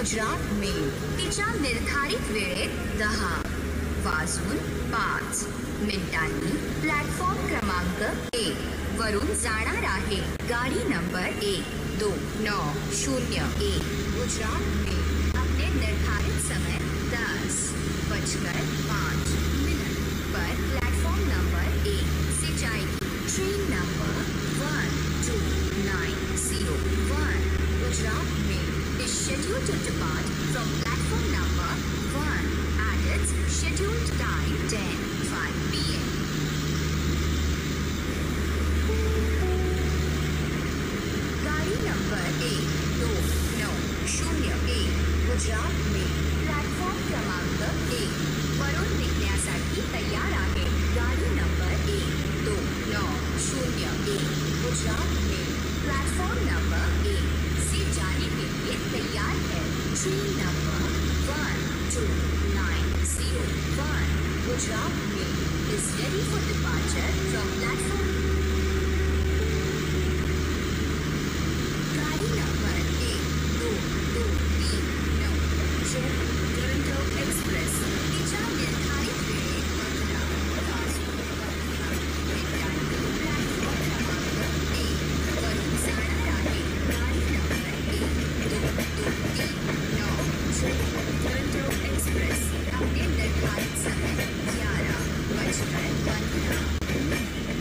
गुजरात में तिचा निर्धारित वेळेत दहा, वाजून पाच, मिनिटांनी प्लॅटफॉर्म क्रमांक एक, वरून जाणार आहे गाडी नंबर एक दो नौ शून्य, एक, गुजरात में अपने निर्धारित समय दस, बजकर पाँच.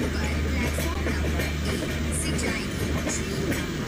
By platform number 8, Sijaini Tree number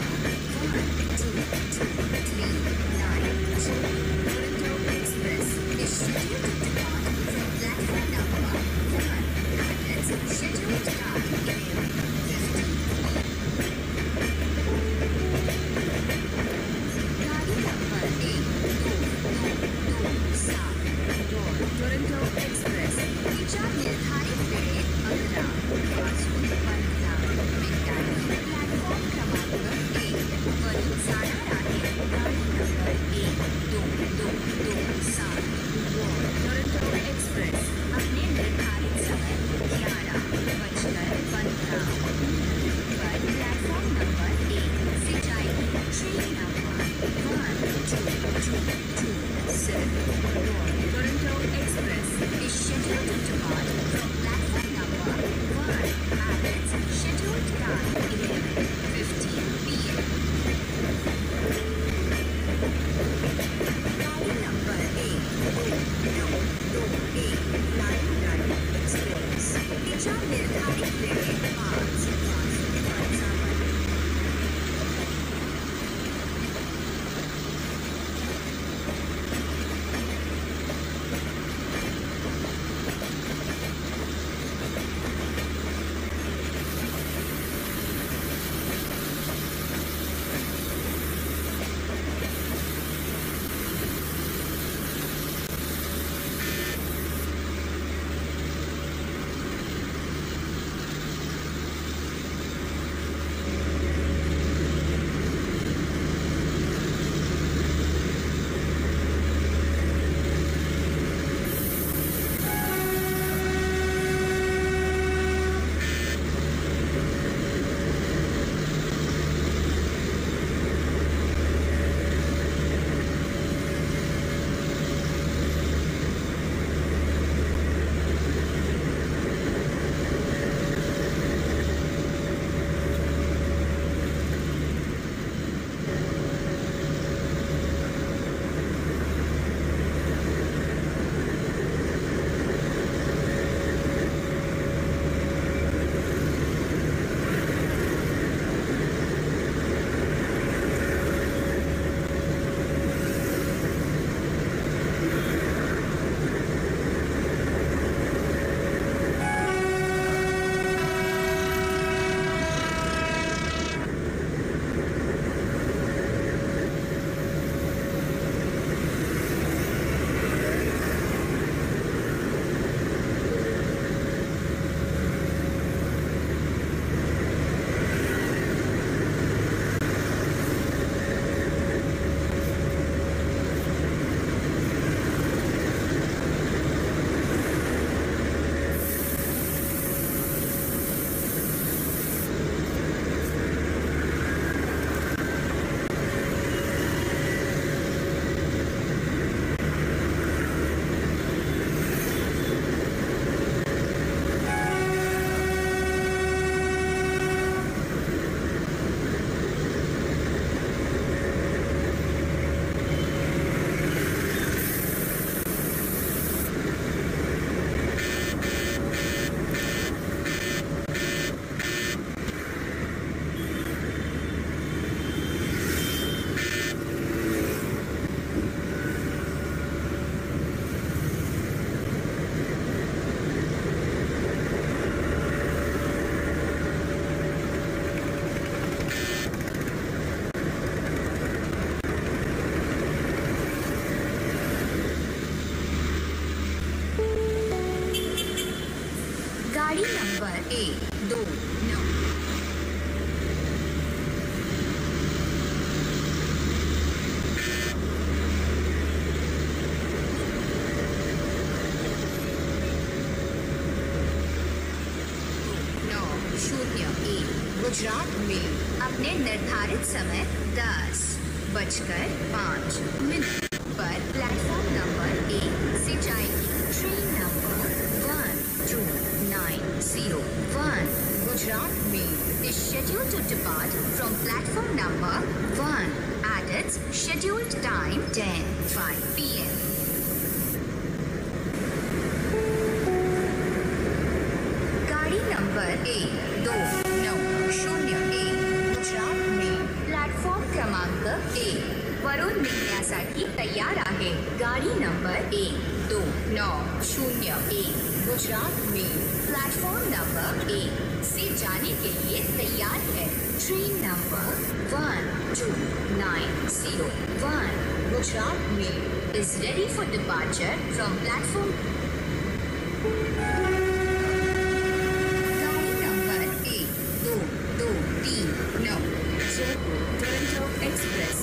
गाड़ी नंबर एक दो नौ प्लेटफॉर्म नंबर एक से जाने के लिए तैयार है। Train number one, two, nine, zero, one, Gujarat mail is ready for departure from platform गाड़ी नंबर एक, दो दो, तीन टोरंटो एक्सप्रेस।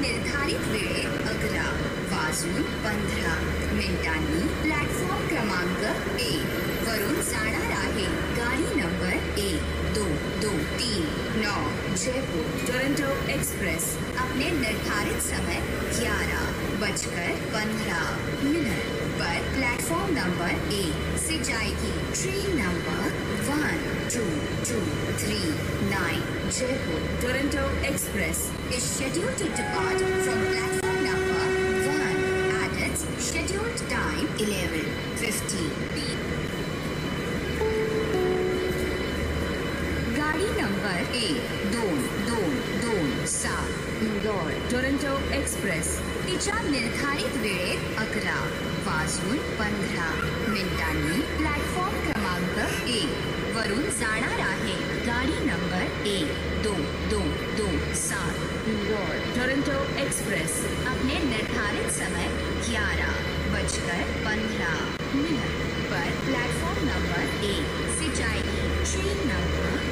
निर्धारित वेळेत अकरा, वाजून पंधरा मिनिटांनी प्लॅटफॉर्म क्रमांक एक। वरून जाणार आहे. गाडी नंबर एक दो दो तीन नौ जयपुर टोरंटो एक्सप्रेस. अपने निर्धारित समय ग्यारह बजकर पंद्रह मिनट. पर प्लेटफॉर्म नंबर एक से जाएगी train number one two two three nine Jaipur Toronto express. is scheduled to depart from platform एक दोन दोन दोन सात इंदोर टोरंटो एक्सप्रेस तिच्या निर्धारित वेळेत अकरा वाजून पंधरा मिनिटांनी प्लॅटफॉर्म क्रमांक एक वरून जाणार आहे गाडी नंबर एक दो दो दो सात इंदौर टोरंटो एक्सप्रेस अपने निर्धारित समय ग्यारह बजकर पंद्रह मिनट पर प्लेटफॉर्म नंबर एक से जाएगी ट्रेन नंबर